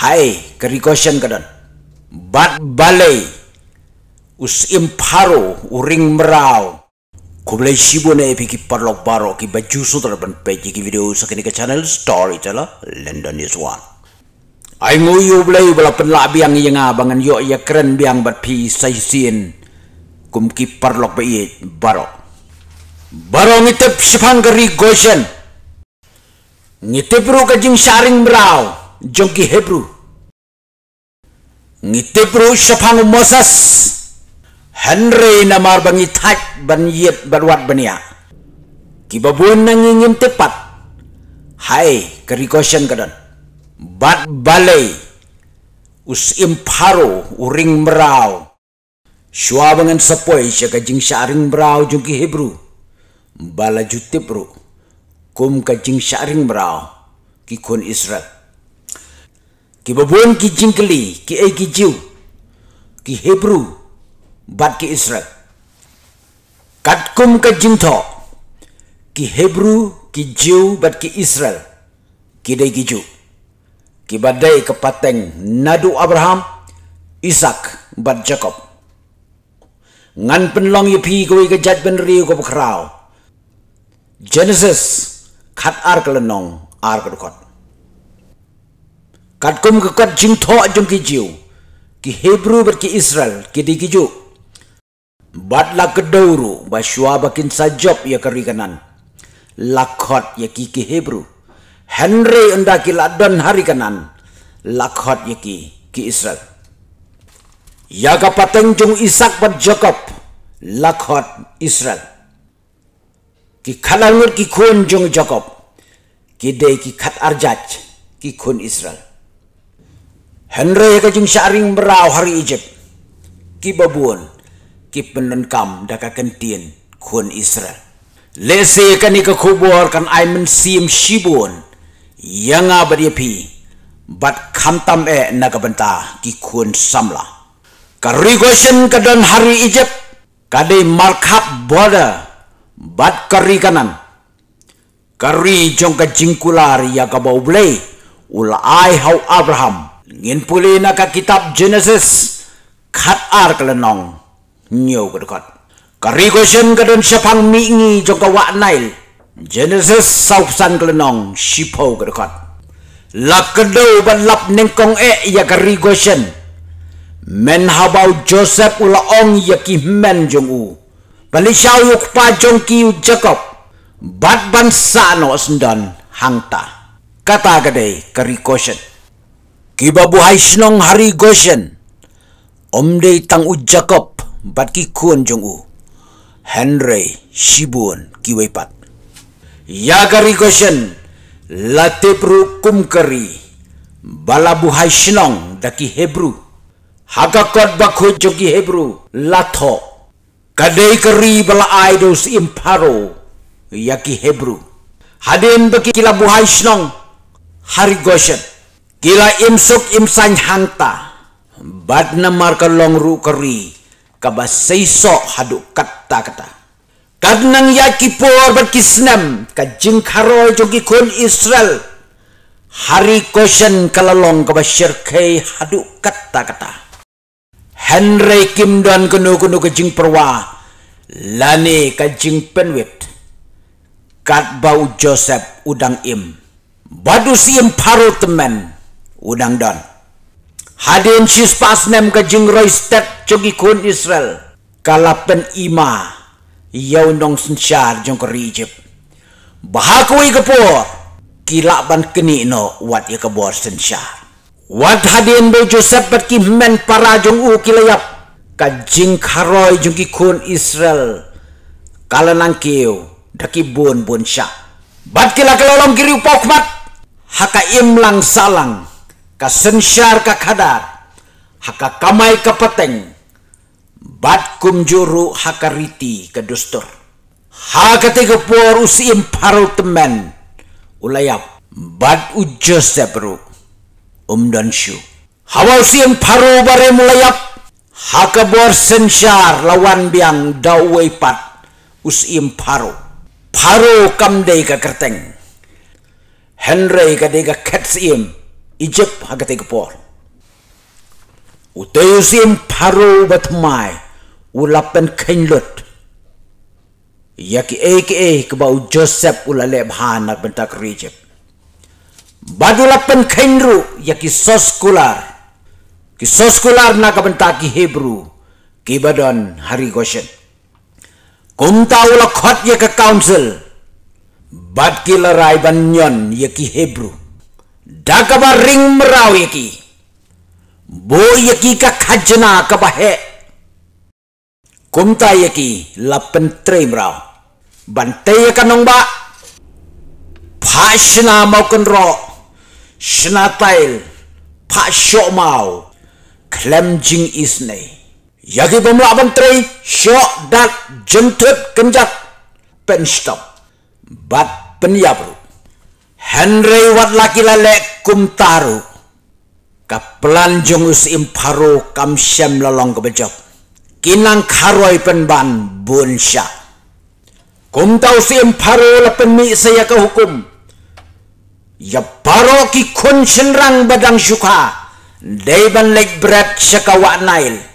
Hai, kerikosyan ka doon. Bat balay, us imparo, uring meraw. Kublay sibo na ipiki parlok baro ki baju sutra ban peji ki video sa kini ka channel story tala London is one. Ay nguyo blay wala penlabi ang iya nga bangan yo iya keren biang bat pi say sin kum ki parlok ba iya baro. Baro ngitip sipang kari goshen. Ngitip ro ka jing sharing meraw jong ki Hebrew. Ngitip ro sipang Moses. Henry na marbang itat ban yet barwat bania. Kibabun nang ingin tepat. Hai, kerikosyan ka doon. Bat balay. Us imparo, uring meraw. Syua bangan sapoy siya kajing syaring meraw jung ki Hebrew. Bala jutip ro. Kum kajing syaring meraw. Ki kun Israel. Kibabun ki jingkeli, ki ay ki jiw. Ki Hebrew bat ki Israel. Kat kum ke jingto, ki Hebrew, ki Jew, bat ki Israel, ki day ki Jew. Ki badai ke pateng nadu Abraham, Isaac, bat Jacob. Ngan penlong yupi koi ke jat ben riu ko pekrau. Genesis, kat ar ke lenong, ar ke dukot. Kat kum ke kat jingto jung ki Jew, ki Hebrew bat ki Israel, ki day ki Jew. Batla kedauru basyua bakin sajop ya keri kanan. Lakot ya kiki Hebrew. Henry undaki ladon hari kanan. Lakot ya ki ki Israel. Ya kapateng jung Isak bat Jacob. Lakot Israel. Ki kalangut ki kun jung Jacob. Ki day ki kat arjaj ki kun Israel. Henry ka jung syaring berau hari Egypt. Ki babuan ki penenkam daka kentien kun Israel. Lese kan ika kubur kan ay mensim shibun yang abadi pi bat kamtam e nagabanta ki kun samla. Karigosyen kadan hari Egypt kadai markap border bat kari kanan. Kari jong ka jingkular ya ka baublay ula ay hau Abraham ngin puli na ka kitab Genesis kat ar kalanong nhiều cái con Kari ko siya ka doon siya pang miingi jong kawa nail. Genesis sau san ka lanong sipo ka doon. Lap ka daw ba lap ning kong e ya kari ko siya. Men habaw Joseph ulaong ya ki men jong u. Balisyaw yuk pa jong ki Jacob. Bat bansa no asundan hangta. Kata gaday kari ko siya. Kibabuhay sinong hari Goshen. Omday tang u Jacob bat ki kun jong u henry shibun ki wepat ya gari goshen late pru kum kari bala buhai shinong daki hebru haga kot bakhu jogi hebru latho kadai kari bala idols imparo yaki hebru hadin baki kila buhai shinong hari goshen kila imsuk imsan hangta bat namar ka long ru kari kabasayso hadu kata kata. Kadnang yaki por berkisnam kajing karoy jogi kun Israel. Hari koshen kalalong kabasyir kay hadu kata kata. Henry Kim dan kenu kenu kajing perwa. Lani kajing penwit. Kat bau Joseph udang im. Badu si im paru temen udang don. Hadin sis pas nem ka jing roistet jogi kun Israel. Kalapen ima yau nong sensyar jong ke Egypt. Bahakui ke por kila ban keni no wat ya ke bor sensyar. Wat hadin be Joseph bat ki men para jong u kilayap ka jing karoy jong ki kun Israel. Kala nang kiyo daki bun bun sya. Bat kila kelolong kiri upok Haka imlang salang ka sensyar ka kadar haka kamay ka pateng bat kumjuru haka riti ka dustur. Haka tiga por usi imparo temen ulayap bat u Joseph ru umdan syu. Hawa usi imparo bare mulayap haka bor sensyar lawan biang dawai pat usi imparo paro kamdei ka kerteng Henry ka dega ketsim Egypt hagate kepor. Utayusim paro batmai ulapan kainlut. Yaki aka kebau Joseph ulale bhanak bentak Egypt. Badulapan kainru yaki soskular. Ki soskular na kabentaki Hebrew. Kibadon hari Goshen. Kumta ula khot ya ke council. Bad kila rai banyon ya ki Hebrew. Dagaba ring merau ya ki. Bo ya ki ka khajna ka bahe. Kumta ya ki lapen tre merau. Bantai ya kanong ba. Pashna mau kenro. Shna tail. Pashok mau. Klem jing isnei. Yagi bumla bantri, syok dat jentut kenjat, pen stop. Bat penyabru. Henry wat laki lale kum taru. Kaplan jongus imparu kam syem lalong kebejok. Kinang karoi penban bun syak. Kum tau si imparu lepen mi saya ke hukum. Ya paro ki kun senrang badang syuka. Daiban lek berat syakawak nail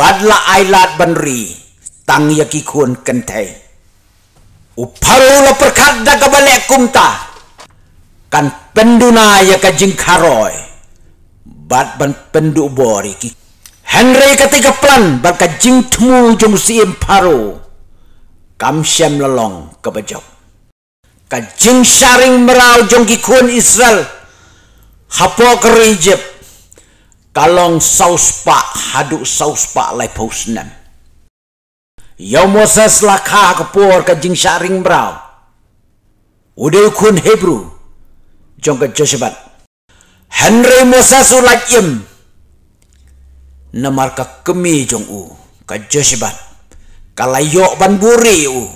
badla ailat banri tang yaki kun kentai uparu la perkat da kabale kumta. Kan penduna ya ka jingkaroi bad ban pendu bori ki. Henry ketika plan bad ka jing tmu jung si imparu kam syam lolong ke bejok ka jing sharing merau jung ki kun israel. Hapo ke Egypt kalong saus pa hadu saus pa lai posnem yo moses la kha ka por ka jing sharing brau ude kun hebrew. Jong ka joshabat henry moses ulak im namar ka kemi jong u ka joshabat kalayo ban buri u.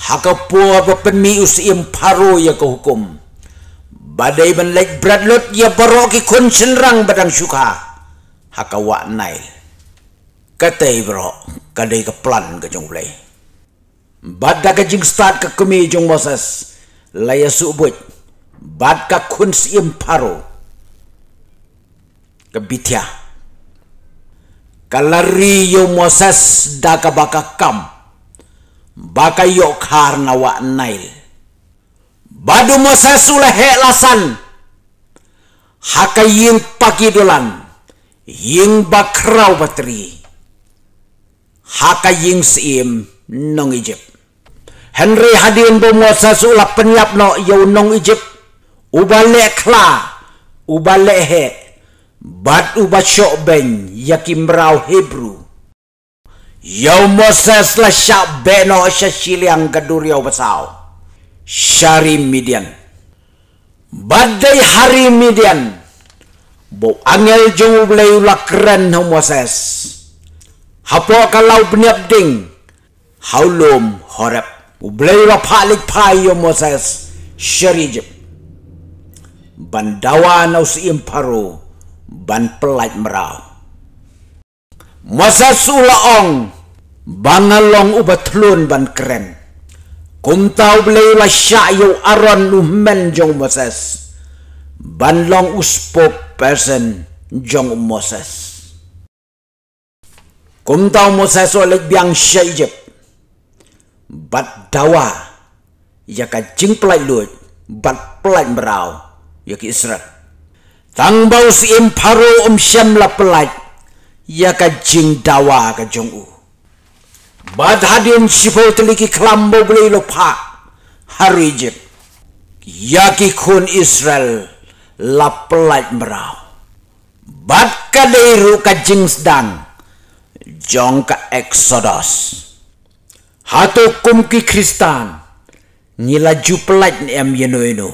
Hakapo ba penmi us im paro ya ka hukum. Badai ban lek bradlot ya barok ki kun senrang badang syuka haka wa nail. Katai bro kadai ke plan ke jong play bad ka jing start ke kemi jong moses. Laya subut. Bad ka kun sim paro. Ke bitya kalari yo moses da ka baka kam. Baka yo karna wa nail. Badu masa sulah hek lasan. Haka ying pagi dolan. Ying bakrau bateri. Haka ying sim nong Egypt. Henry hadin masa sulah penyap no yau nong Egypt. Ubale kla. Ubale he. Bad ubat syok ben yakim rau Hebrew. Yau Moses lah syak beno syasiliang kedur yau besau. Syari Midian. Badai hari Midian. Bo angel ulai ulak keren ho Moses. Hapo kalau beniap ding. Haulum horep. Ulai ulak palik pai yo Moses. Syari jep. Bandawa nau si imparu. Ban pelait merau. Moses ulaong. Bangalong ubat lun ban keren. Kum tau beli la syayu aron lu men jong Moses. Ban long uspok person jong Moses. Kum tau Moses oleh biang syajib. Bat dawa. Ya ka jing pelai lut. Bat pelai merau. Ya ki Israel. Tang bau si imparu um syam la pelai. Ya ka jing dawa ka jong u. Bad hadin sipo teliki kelambo beli lupa hari jep. Yaki kun Israel lapelait merau. Bad kadeiru ka jingsdang. Jong ka Exodus. Hato kumki Kristan. Nila jupelait ni am yeno yeno.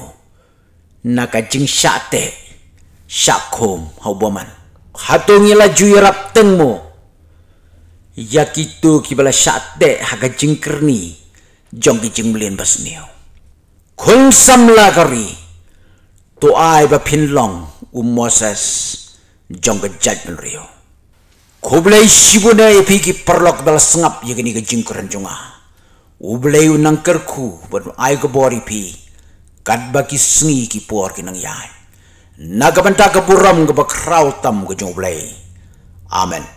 Naka jing syate. Syakum hau boman. Hato nila juyerap tengmo ya kitu ki bala syate haga jingkerni jong ki jinglin bas niu kun sam la gari to ai ba pin long u moses jong ga jaj ben rio kublai shibuna e pi ki perlok bala sengap ya gini ga jingkeren jonga u blai u nang kerku ba ai ga bori pi kad baki sengi ki por ki nang yai. Nagabanta ka buram ka bakraw tam jong Amen.